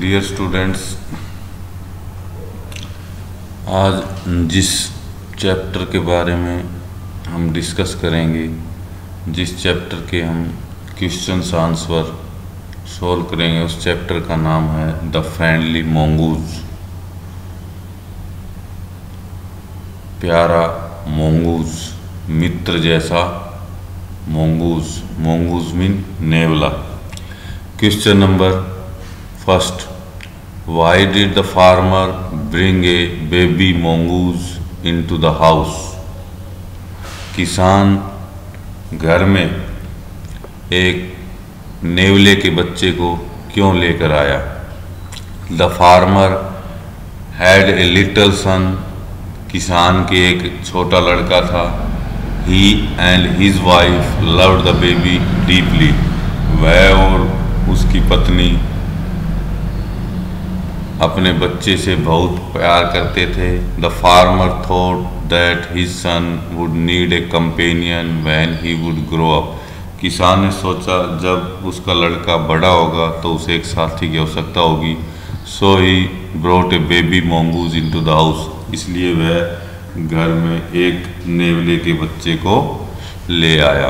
Dear students आज जिस chapter के बारे में हम डिस्कस करेंगे, जिस चैप्टर के हम क्वेश्चन आंसर सॉल्व करेंगे, उस चैप्टर का नाम है द फ्रेंडली मोंगूज प्यारा मोंगूज मित्र जैसा mongoose mongoose mean नेवला। Question number first did the farmer bring a baby mongoose into the house किसान घर में एक नेवले के बच्चे को क्यों लेकर आया? The farmer had a little son किसान के एक छोटा लड़का था। He and his wife loved the baby deeply वह और उसकी पत्नी अपने बच्चे से बहुत प्यार करते थे। The farmer thought that his son would need a companion when he would grow up किसान ने सोचा, जब उसका लड़का बड़ा होगा तो उसे एक साथी की आवश्यकता होगी। So he brought a baby mongoose into the house इसलिए वह घर में एक नेवले के बच्चे को ले आया।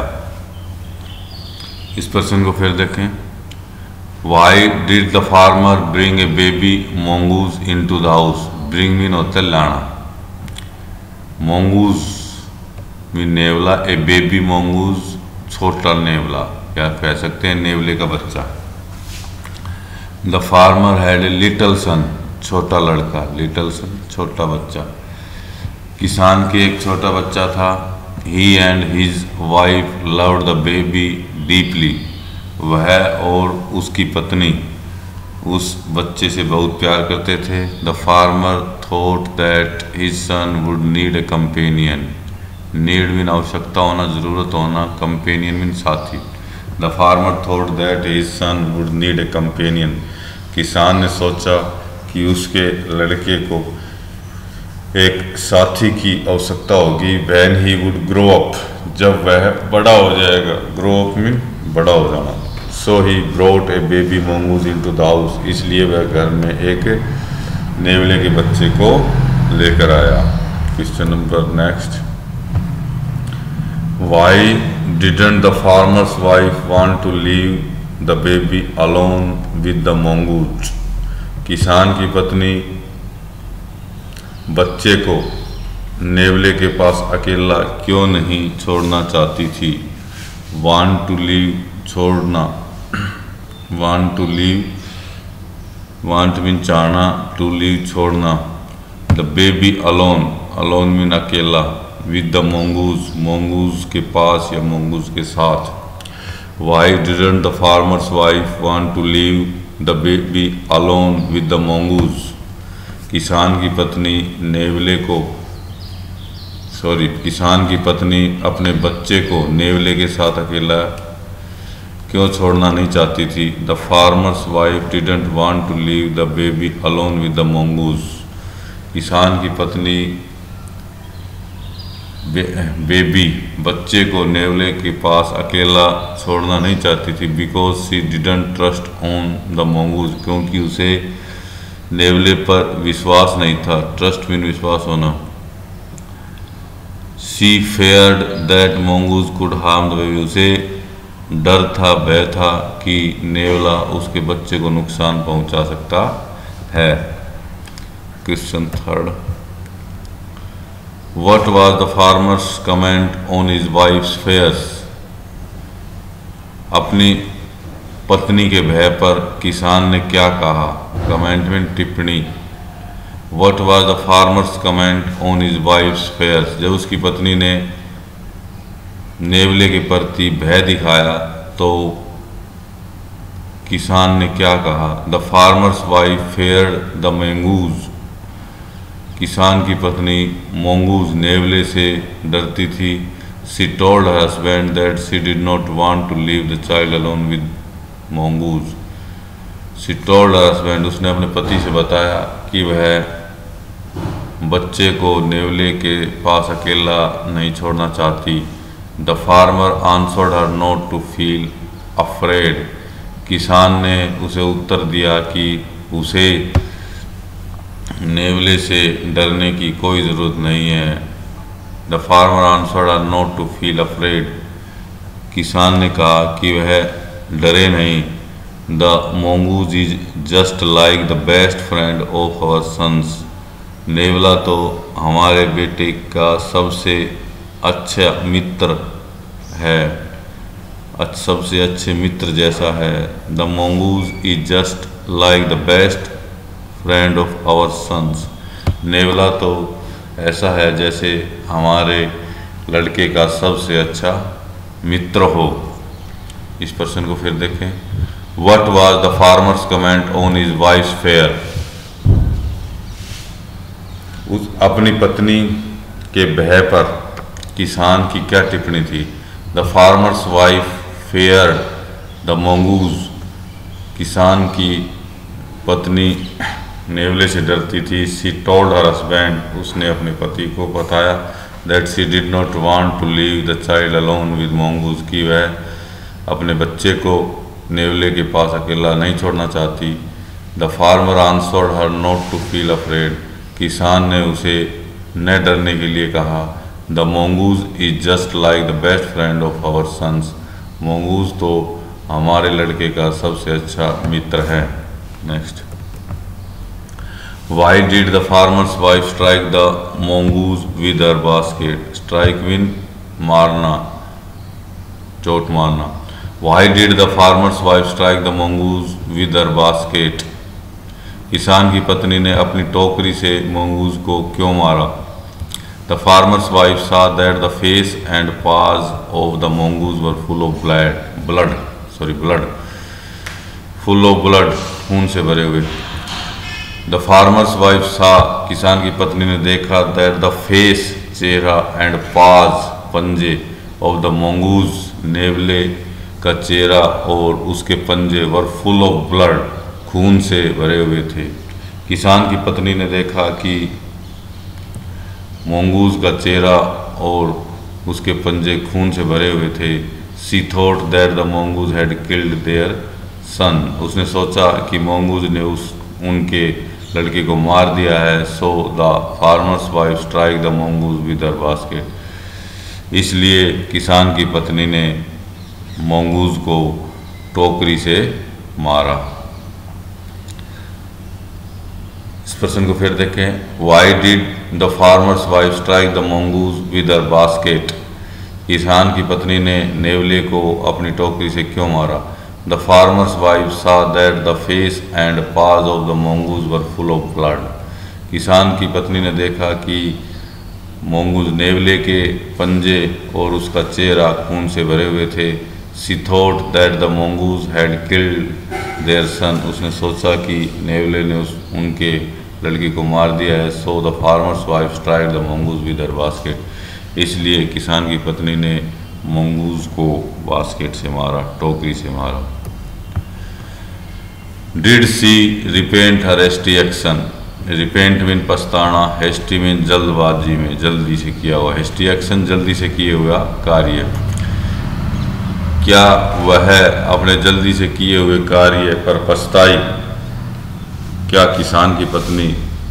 इस प्रश्न को फिर देखें। Farmer bring a baby mongoose into the house bring mean होता है लाना मोंगूज मीन नेवला ए बेबी मोंगूज छोटा नेवला क्या कह सकते हैं नेवले का बच्चा. The farmer had a little son छोटा लड़का लिटल सन छोटा बच्चा. किसान के एक छोटा बच्चा था. He and his wife loved the baby deeply वह और उसकी पत्नी उस बच्चे से बहुत प्यार करते थे। The farmer thought that his son would need a companion need mean आवश्यकता होना, ज़रूरत होना कंपेनियन मीन साथी। The farmer thought that his son would need a companion किसान ने सोचा कि उसके लड़के को एक साथी की आवश्यकता होगी। When he would grow up जब वह बड़ा हो जाएगा। ग्रो अप मीन बड़ा हो जाना। So he brought a baby mongoose into the house इसलिए वह घर में एक नेवले के बच्चे को लेकर आया। Question number next why didn't the farmer's wife want to leave the baby alone with the mongoose किसान की पत्नी बच्चे को नेवले के पास अकेला क्यों नहीं छोड़ना चाहती थी? वांट टू लीव छोड़ना। Want to leave want mean चाहना टू लीव छोड़ना। The baby alone alone mean अकेला। विद द मोंगूज मोंगूज के पास या मोंगूज के साथ। Why didn't the farmer's wife want to leave the baby alone with the mongoose किसान की पत्नी नेवले को सॉरी किसान की पत्नी अपने बच्चे को नेवले के साथ अकेला क्यों छोड़ना नहीं चाहती थी? The farmer's wife didn't want to leave the baby alone with the mongoose किसान की पत्नी बे, बेबी बच्चे को नेवले के पास अकेला छोड़ना नहीं चाहती थी because she didn't trust on the mongoose क्योंकि उसे नेवले पर विश्वास नहीं था ट्रस्ट मीन विश्वास होना। She feared that mongoose could harm the baby उसे डर था, भय था कि नेवला उसके बच्चे को नुकसान पहुँचा सकता है। Question third what was the farmer's comment on his wife's fears अपनी पत्नी के भय पर किसान ने क्या कहा? कमेंट में टिप्पणी। What was the farmer's comment on his wife's fears जब उसकी पत्नी ने नेवले के प्रति भय दिखाया तो किसान ने क्या कहा? The farmer's wife fear the mongoose. किसान की पत्नी मोंगूज नेवले से डरती थी। She told husband that she did not want to leave the child alone with mongoose she told husband उसने अपने पति से बताया कि वह बच्चे को नेवले के पास अकेला नहीं छोड़ना चाहती। The farmer answered her not to feel afraid किसान ने उसे उत्तर दिया कि उसे नेवले से डरने की कोई ज़रूरत नहीं है। The farmer answer are not to feel afraid किसान ने कहा कि वह डरे नहीं। The mongoose is just like the best friend of our sons नेवला तो हमारे बेटे का सबसे अच्छा मित्र है। सबसे अच्छे मित्र जैसा है। The mongoose is just like the best friend of our sons नेवला तो ऐसा है जैसे हमारे लड़के का सबसे अच्छा मित्र हो। इस पर्सन को फिर देखें। What was the farmer's comment on his wife fear उस अपनी पत्नी के भय पर किसान की क्या टिप्पणी थी? The farmer's wife fear the mongoose किसान की पत्नी नेवले से डरती थी। सी टोल्ड हर हस्बैंड उसने अपने पति को बताया that she did not want to leave the child alone with mongoose की वह अपने बच्चे को नेवले के पास अकेला नहीं छोड़ना चाहती। The farmer answered her not to feel afraid किसान ने उसे न डरने के लिए कहा। The mongoose is just like the best friend of our sons mongoose तो हमारे लड़के का सबसे अच्छा मित्र है। Next why did the farmer's wife strike the mongoose with her basket strike win मारना, चोट मारना। Why did the farmer's wife strike the mongoose with her basket किसान की पत्नी ने अपनी टोकरी से मोंगूज को क्यों मारा? The farmer's wife saw that the face and paws of the mongoose were full of blood, blood, sorry, blood, full of blood, खून से भरे हुए. द फार्मर्स वाइफ सा किसान की पत्नी ने देखा दैट द फेस चेहरा एंड पाज पंजे ऑफ़ द मोंगूज नेवले का चेहरा और उसके पंजे वर फुल ऑफ़ ब्लड खून से भरे हुए थे. किसान की पत्नी ने देखा कि मोंगूज का चेहरा और उसके पंजे खून से भरे हुए थे। She thought that the mongoose had killed their son उसने सोचा कि मोंगूज ने उस, उनके लड़के को मार दिया है। So the farmer's wife strike the mongoose with her basket इसलिए किसान की पत्नी ने मोंगूज को टोकरी से मारा। प्रश्न को फिर देखें why did the farmer's wife strike the mongoose with her basket किसान की पत्नी ने नेवले को अपनी टोकरी से क्यों मारा? The farmer's wife saw that the face and paws of the mongoose were full of blood किसान की पत्नी ने देखा कि मोंगूज नेवले के पंजे और उसका चेहरा खून से भरे हुए थे। She thought that the mongoose had killed their son उसने सोचा कि नेवले ने उस उनके लड़की को मार दिया है। So the farmer's wife strike the mongoose with her basket. इसलिए किसान की पत्नी ने मंगूज को बास्केट से मारा, टोकरी से मारा। Did she repent her hasty action repent mean पछताना हेस्टी मीन जल्दबाजी में जल्दी से किया हुआ। हेस्टी एक्शन जल्दी से किए हुआ कार्य। क्या वह अपने जल्दी से किए हुए कार्य पर पछताई? क्या किसान की पत्नी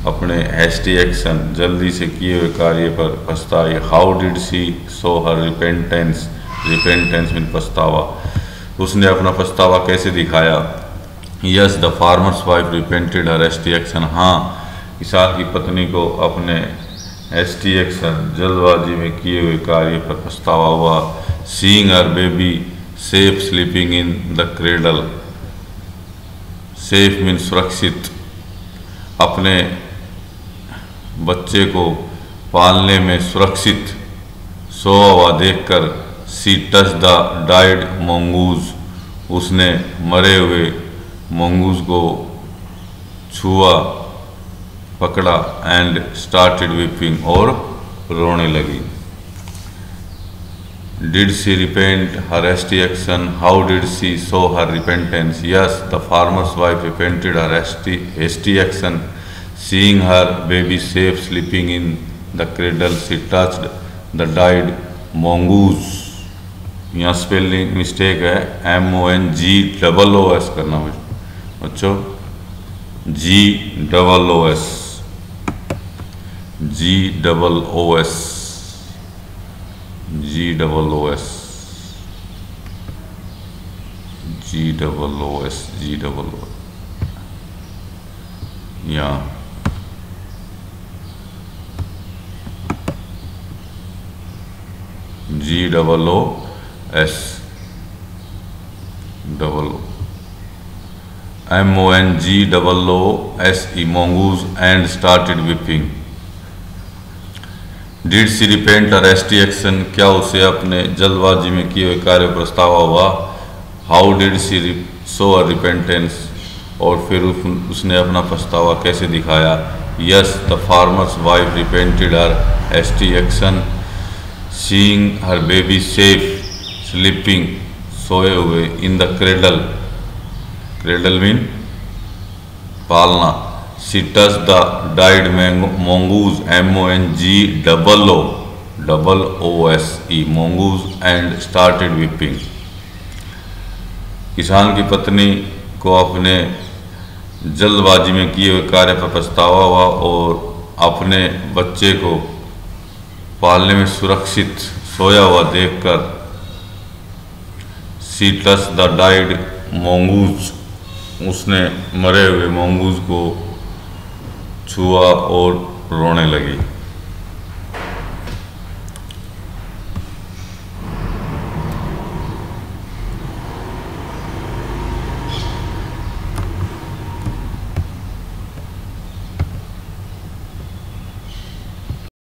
अपने हेस्टी एक्शन जल्दी से किए हुए कार्य पर पछताई? How did she show her repentance repentance mean पछतावा। उसने अपना पछतावा कैसे दिखाया? Yes the farmer's wife repented her hasty action हाँ किसान की पत्नी को अपने एस टी एक्शन जल्दबाजी में किए हुए कार्य पर पछतावा हुआ। Seeing her baby safe sleeping in the cradle safe mean सुरक्षित। अपने बच्चे को पालने में सुरक्षित सो हुआ देखकर she touch the died mongoose, उसने मरे हुए मोंगूज को छुआ, पकड़ा एंड स्टार्टेड विपिंग और रोने लगी। Did she repent her hasty action how did she show her repentance yes the farmer's wife repented her hasty hasty action seeing her baby safe sleeping in the cradle she touched the died mongoose यहाँ spelling mistake है. M O N G double O S करना बच्चों G double O S G double O S G double O S. G double O S G double O yeah. G double O S. Double O. M O N G double O S E mongoose and started whipping. Did she repent और hasty action क्या उसे अपने जल्दबाजी में किए हुए कार्य प्रस्ताव हुआ? How did she show her repentance? और फिर उस, उसने अपना पछतावा कैसे दिखाया? Yes the farmer's wife repented her hasty action seeing her baby safe sleeping सोए हुए in the cradle. Cradle mean पालना। Touch the died mongoose M O N G double O double O S E mongoose and started weeping किसान की पत्नी को अपने जल्दबाजी में किए हुए कार्य पर पछतावा हुआ और अपने बच्चे को पालने में सुरक्षित सोया हुआ देखकर she touch the died mongoose उसने मरे हुए मोंगूज को छुआ और रोने लगी।